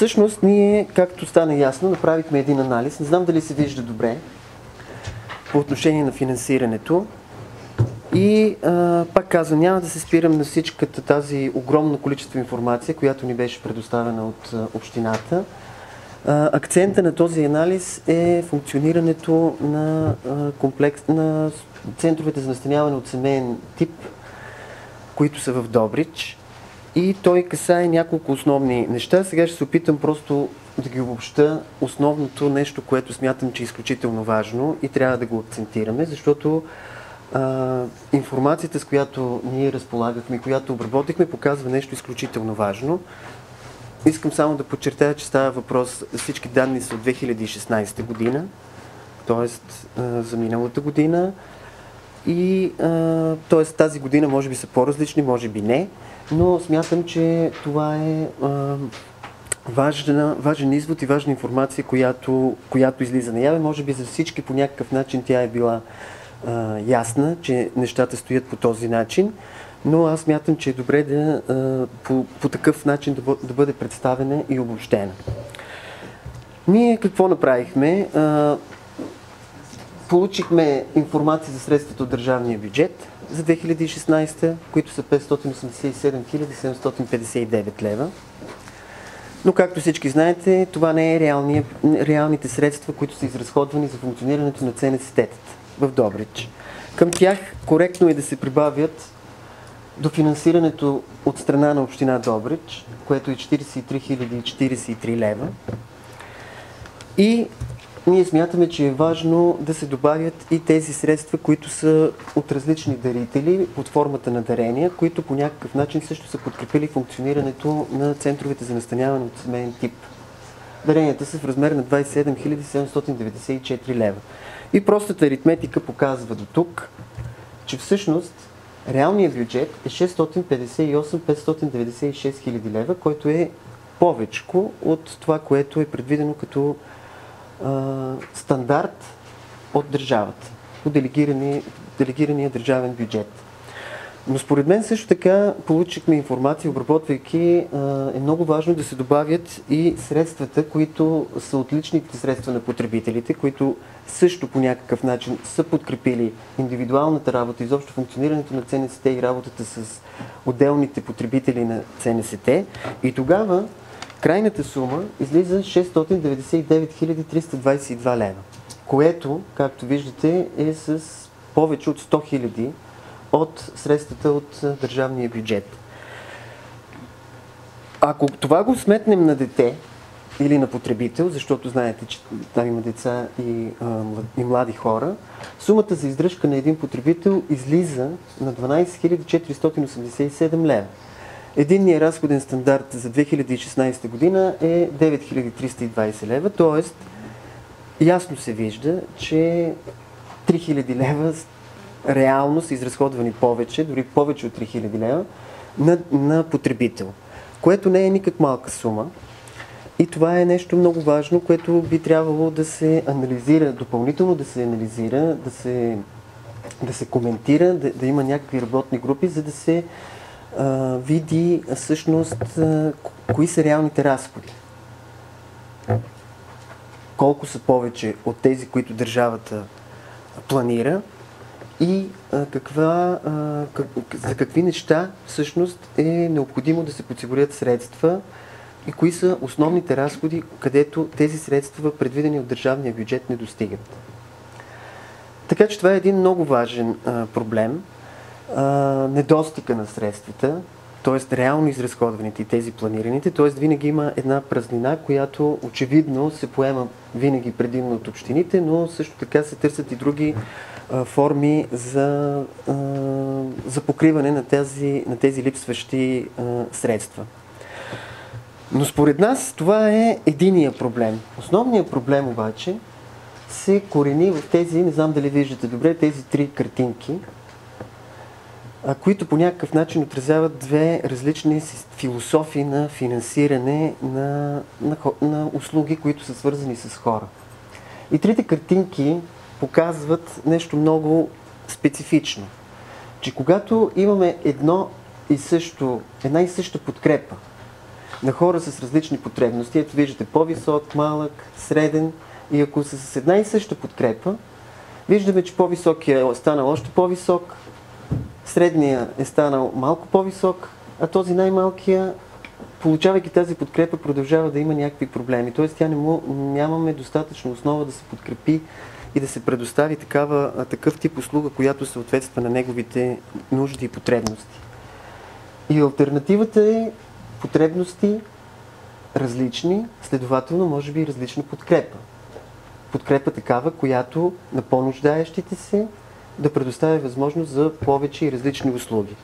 всъщност ние, както стана ясно, направихме един анализ. Не знам дали се вижда добре по отношение на финансирането. И а, пак казвам, няма да се спирам на всичката тази огромна количество информация, която ни беше предоставена от а, общината. А, акцента на този анализ е функционирането на, а, комплекс, на центровете за настаняване от семейен тип, които са в Добрич. И той касае няколко основни неща. Сега ще се опитам просто да ги обобща основното нещо, което смятам, че е изключително важно и трябва да го акцентираме, защото а, информацията, с която ние разполагахме която обработихме, показва нещо изключително важно. Искам само да подчертая, че става въпрос, всички данни са от 2016 година, т.е. за миналата година. И т.е. тази година може би са по-различни, може би не, но смятам, че това е а, важна, важен извод и важна информация, която, която излиза наяве. Може би за всички по някакъв начин тя е била а, ясна, че нещата стоят по този начин, но аз мятам, че е добре да а, по, по такъв начин да, да бъде представена и обобщена. Ние какво направихме? А, получихме информация за средствата от държавния бюджет за 2016, които са 587 759 лева. Но както всички знаете, това не е реалния, реалните средства, които са изразходвани за функционирането на ЦНСТ-тата в Добрич. Към тях коректно е да се прибавят до финансирането от страна на община Добрич, което е 43 043 лева. И ние смятаме, че е важно да се добавят и тези средства, които са от различни дарители под формата на дарения, които по някакъв начин също са подкрепили функционирането на центровете за настаняване от семейен тип. Даренията са в размер на 27 794 лева. И простата аритметика показва до тук, че всъщност реалният бюджет е 658 596 хиляди лева, който е повечко от това, което е предвидено като а, стандарт от държавата, по делегирани, делегирания държавен бюджет. Но според мен също така получихме информация, обработвайки, е много важно да се добавят и средствата, които са от личните средства на потребителите, които също по някакъв начин са подкрепили индивидуалната работа, изобщо функционирането на ЦНСТ и работата с отделните потребители на ЦНСТ. И тогава крайната сума излиза 699 322 лева, което, както виждате, е с повече от 100 000 от средствата от държавния бюджет. Ако това го сметнем на дете или на потребител, защото знаете, че там има деца и, а, и млади хора, сумата за издръжка на един потребител излиза на 12 487 лева. Единният разходен стандарт за 2016 година е 9320 лева, т.е. ясно се вижда, че 3000 лева реално са изразходвани повече, дори повече от 3000 лева на, на потребител, което не е никак малка сума. И това е нещо много важно, което би трябвало да се анализира, допълнително да се анализира, да се, да се коментира, да, да има някакви работни групи, за да се види всъщност кои са реалните разходи. Колко са повече от тези, които държавата планира и каква, за какви неща всъщност е необходимо да се подсигурят средства и кои са основните разходи, където тези средства, предвидени от държавния бюджет, не достигат. Така че това е един много важен проблем. А, недостига на средствата, т.е. реално изразходваните и тези планираните, т.е. винаги има една празнина, която очевидно се поема винаги предимно от общините, но също така се търсят и други форми за, за покриване на тези, на тези липсващи средства. Но според нас това е единия проблем. Основният проблем обаче се корени в тези, не знам дали виждате добре, тези три картинки, които по някакъв начин отразяват две различни философии на финансиране на, на, на услуги, които са свързани с хора. И трите картинки показват нещо много специфично. Че когато имаме едно и също, една и съща подкрепа на хора с различни потребности. Ето виждате по-висок, малък, среден и ако са с една и съща подкрепа, виждаме, че по-високия е станал още по-висок, средния е станал малко по-висок, а този най-малкия, получавайки тази подкрепа, продължава да има някакви проблеми. Тоест тя не му, нямаме достатъчно основа да се подкрепи и да се предостави такава, такъв тип услуга, която съответства на неговите нужди и потребности. И альтернативата е потребности различни, следователно може би и различна подкрепа. Подкрепа такава, която на по-нуждаещите се да предоставя възможност за повече и различни услуги.